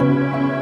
Música